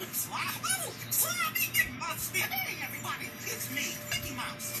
Slap? Oh, sloppy mouth spit. Hey, everybody, it's me, Mickey Mouse.